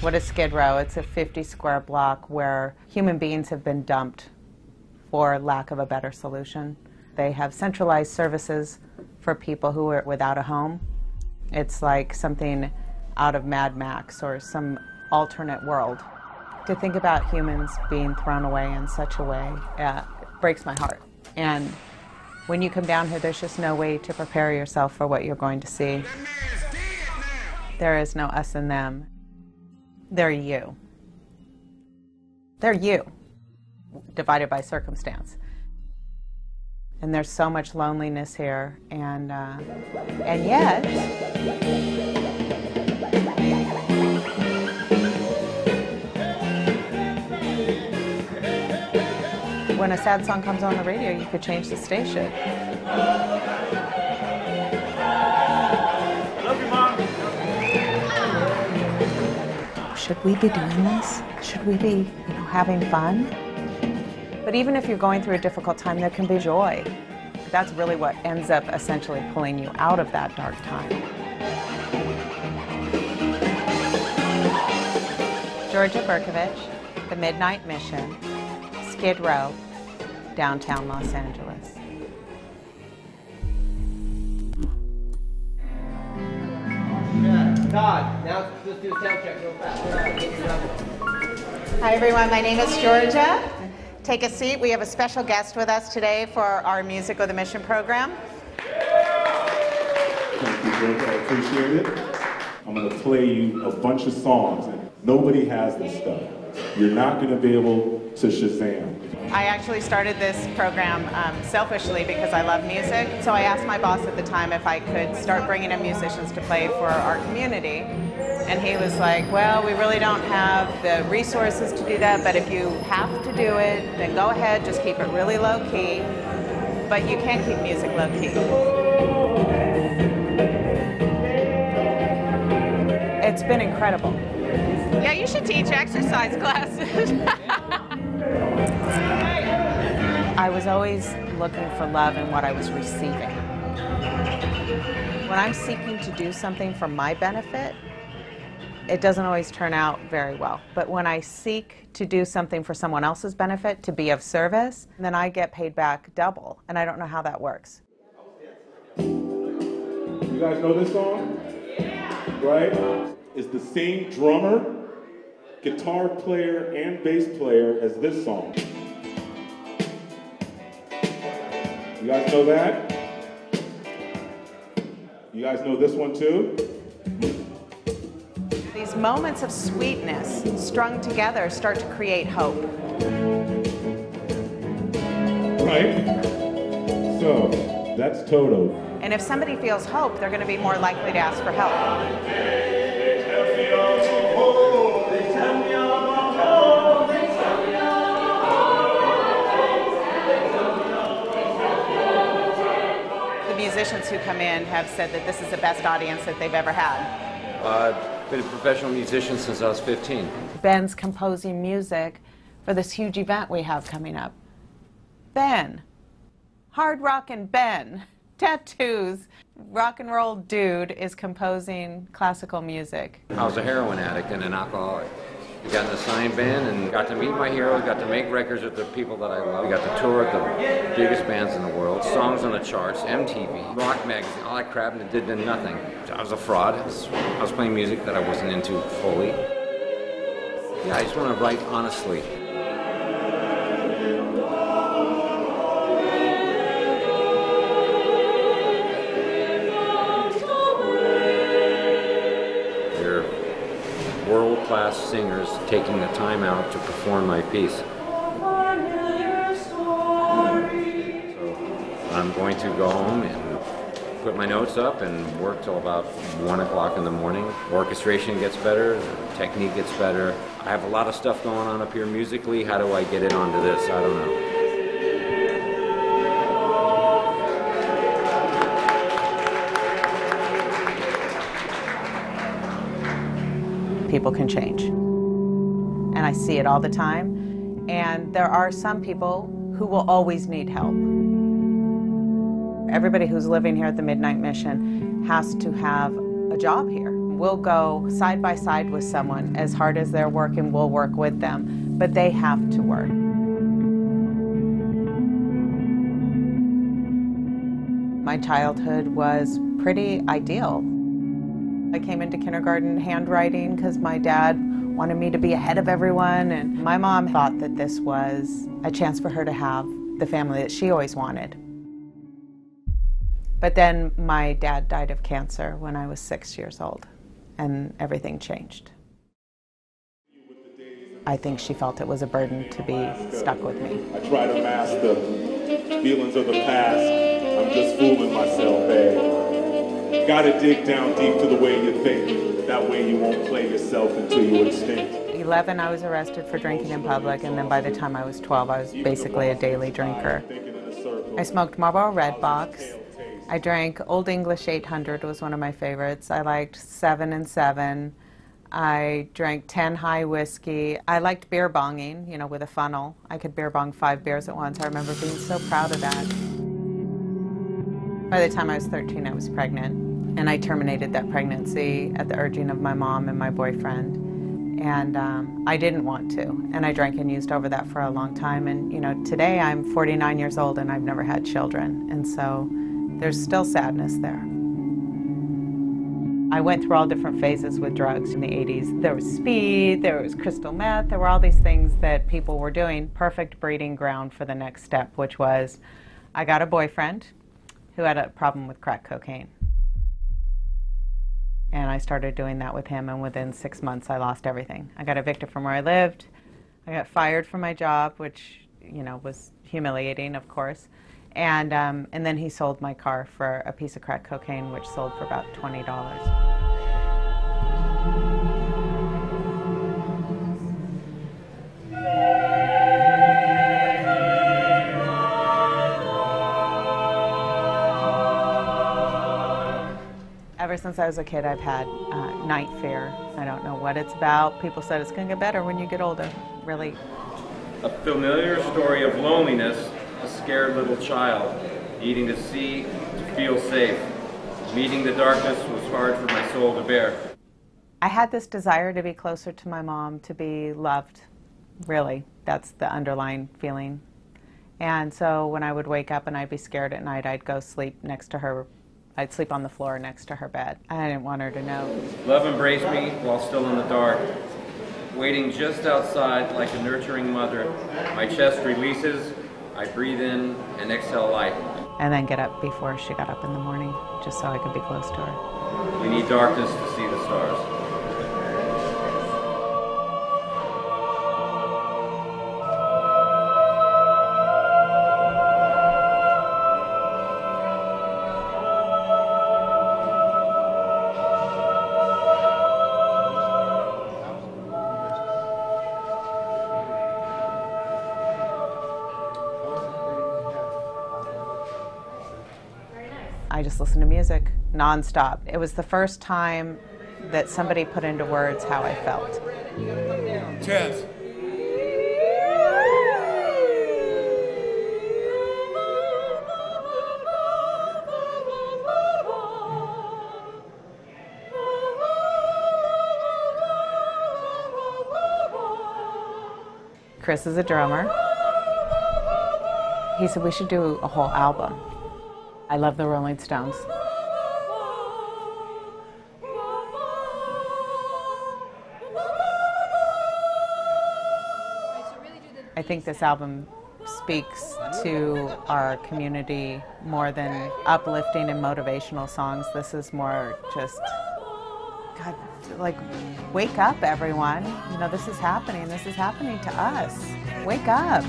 What is Skid Row? It's a 50 square block where human beings have been dumped for lack of a better solution. They have centralized services for people who are without a home. It's like something out of Mad Max or some alternate world. To think about humans being thrown away in such a way uh, breaks my heart. And when you come down here, there's just no way to prepare yourself for what you're going to see. There is no us and them. They're you. They're you, divided by circumstance. And there's so much loneliness here, and uh, and yet. When a sad song comes on the radio, you could change the station. Should we be doing this? Should we be, you know, having fun? But even if you're going through a difficult time, there can be joy. That's really what ends up essentially pulling you out of that dark time. Georgia Berkovich, The Midnight Mission, Skid Row, downtown Los Angeles. Now let's do a sound check real fast. Hi everyone, my name is Georgia. Take a seat. We have a special guest with us today for our Music with a Mission program. Thank you, Georgia. I appreciate it. I'm going to play you a bunch of songs. and Nobody has this stuff. You're not going to be able to Shazam. I actually started this program um, selfishly because I love music. So I asked my boss at the time if I could start bringing in musicians to play for our community. And he was like, well, we really don't have the resources to do that, but if you have to do it, then go ahead, just keep it really low key. But you can't keep music low key. It's been incredible. Yeah, you should teach exercise classes. I was always looking for love in what I was receiving. When I'm seeking to do something for my benefit, it doesn't always turn out very well. But when I seek to do something for someone else's benefit, to be of service, then I get paid back double. And I don't know how that works. You guys know this song? Yeah. Right? It's the same drummer, guitar player, and bass player as this song. You guys know that? You guys know this one too? These moments of sweetness strung together start to create hope. Right? So, that's Toto. And if somebody feels hope, they're going to be more likely to ask for help. The musicians who come in have said that this is the best audience that they've ever had. I've been a professional musician since I was 15. Ben's composing music for this huge event we have coming up. Ben, hard rockin' Ben, tattoos, rock and roll dude is composing classical music. I was a heroin addict and an alcoholic. We got in the sign band and got to meet my heroes, got to make records with the people that I love. We got to tour with the biggest bands in the world, songs on the charts, MTV, rock magazine, all that crap, and it did nothing. I was a fraud. I was, I was playing music that I wasn't into fully. Yeah, I just want to write honestly. Singers taking the time out to perform my piece. So I'm going to go home and put my notes up and work till about one o'clock in the morning. Orchestration gets better, technique gets better. I have a lot of stuff going on up here musically. How do I get it onto this? I don't know. People can change. And I see it all the time. And there are some people who will always need help. Everybody who's living here at the Midnight Mission has to have a job here. We'll go side by side with someone. As hard as they're working, we'll work with them, but they have to work. My childhood was pretty ideal. I came into kindergarten handwriting because my dad wanted me to be ahead of everyone, and my mom thought that this was a chance for her to have the family that she always wanted. But then my dad died of cancer when I was six years old, and everything changed. I think she felt it was a burden to be stuck with me. I try to mask the feelings of the past. I'm just fooling myself, babe. Gotta dig down deep to the way you think. That way you won't play yourself until you extinct. 11, I was arrested for drinking in public, and then by the time I was 12, I was basically a daily drinker. I smoked Marlboro Red Box. I drank Old English 800 was one of my favorites. I liked 7 and 7. I drank 10 high whiskey. I liked beer bonging, you know, with a funnel. I could beer bong five beers at once. I remember being so proud of that. By the time I was 13, I was pregnant, and I terminated that pregnancy at the urging of my mom and my boyfriend. And um, I didn't want to, and I drank and used over that for a long time. And you know, today I'm 49 years old and I've never had children, and so there's still sadness there. I went through all different phases with drugs in the 80s. There was speed, there was crystal meth, there were all these things that people were doing. Perfect breeding ground for the next step, which was I got a boyfriend who had a problem with crack cocaine. And I started doing that with him, and within six months, I lost everything. I got evicted from where I lived. I got fired from my job, which, you know, was humiliating, of course. And, um, and then he sold my car for a piece of crack cocaine, which sold for about $20. Ever since I was a kid, I've had uh, night fear. I don't know what it's about. People said it's going to get better when you get older. Really, A familiar story of loneliness, a scared little child, needing to see, to feel safe. Meeting the darkness was hard for my soul to bear. I had this desire to be closer to my mom, to be loved. Really, that's the underlying feeling. And so when I would wake up and I'd be scared at night, I'd go sleep next to her. I'd sleep on the floor next to her bed. I didn't want her to know. Love embraced me while still in the dark. Waiting just outside like a nurturing mother, my chest releases, I breathe in and exhale light. And then get up before she got up in the morning, just so I could be close to her. We need darkness to see the stars. I just listened to music nonstop. It was the first time that somebody put into words how I felt. Chess. Chris is a drummer. He said we should do a whole album. I love the Rolling Stones. I think this album speaks to our community more than uplifting and motivational songs. This is more just, God, like, wake up, everyone. You know, this is happening. This is happening to us. Wake up.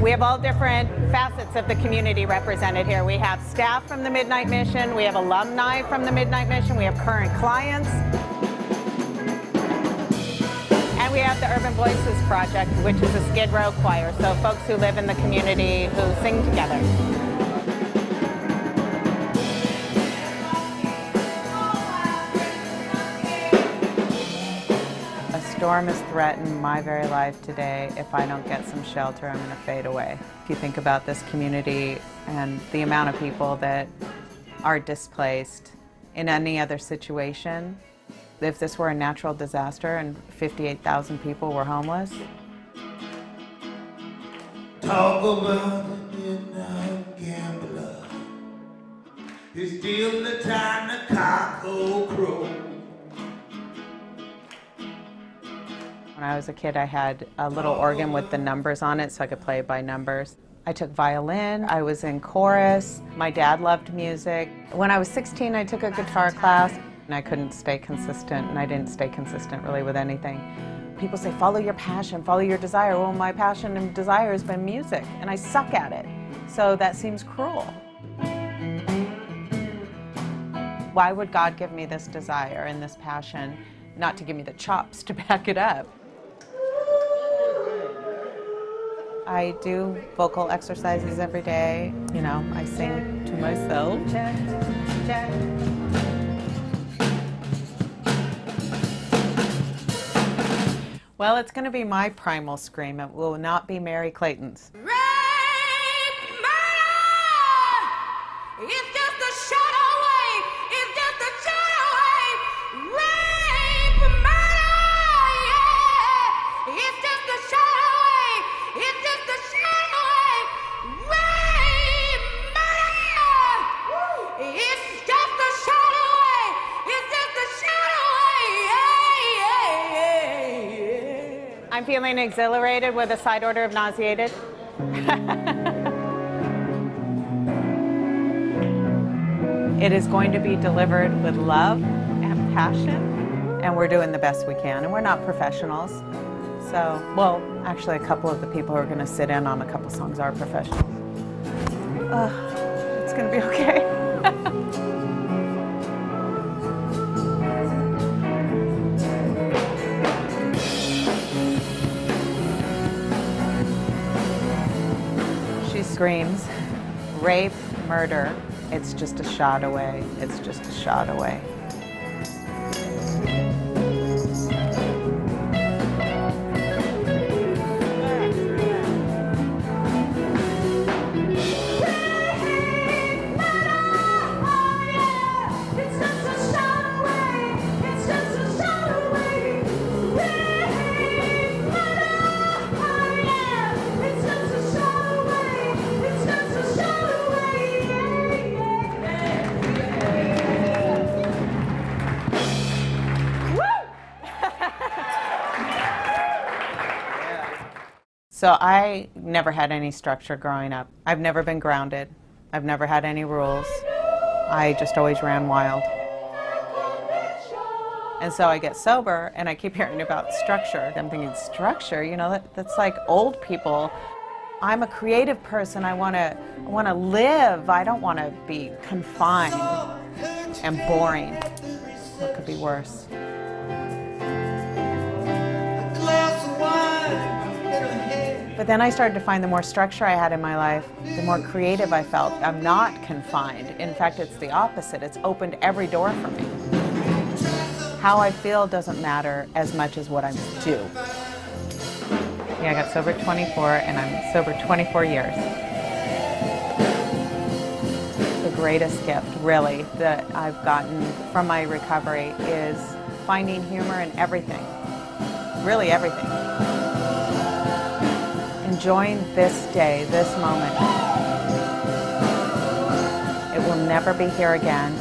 We have all different facets of the community represented here. We have staff from the Midnight Mission, we have alumni from the Midnight Mission, we have current clients, and we have the Urban Voices Project, which is a Skid Row choir, so folks who live in the community who sing together. Storm has threatened my very life today. If I don't get some shelter, I'm going to fade away. If you think about this community and the amount of people that are displaced in any other situation. If this were a natural disaster and 58,000 people were homeless, Talk about gambler. It's still the time the cock crow. I was a kid, I had a little organ with the numbers on it so I could play by numbers. I took violin, I was in chorus, my dad loved music. When I was 16, I took a guitar class and I couldn't stay consistent, and I didn't stay consistent really with anything. People say, follow your passion, follow your desire. Well, my passion and desire has been music, and I suck at it. So that seems cruel. Why would God give me this desire and this passion, not to give me the chops to back it up? I do vocal exercises every day. You know, I sing to myself. Well, it's going to be my primal scream. It will not be Merry Clayton's. I'm feeling exhilarated with a side order of nauseated. it is going to be delivered with love and passion, and we're doing the best we can. And we're not professionals. So, well, actually, a couple of the people who are going to sit in on a couple songs are professionals. Uh, it's going to be okay. screams, rape, murder. It's just a shot away. It's just a shot away. So I never had any structure growing up. I've never been grounded. I've never had any rules. I just always ran wild. And so I get sober and I keep hearing about structure. I'm thinking, structure? You know, that, that's like old people. I'm a creative person. I want to I want to live. I don't want to be confined and boring. What could be worse? But then I started to find the more structure I had in my life, the more creative I felt. I'm not confined. In fact, it's the opposite. It's opened every door for me. How I feel doesn't matter as much as what I do. Yeah, I got sober at 24 and I'm sober 24 years. The greatest gift, really, that I've gotten from my recovery is finding humor in everything. Really, everything enjoying this day, this moment. It will never be here again.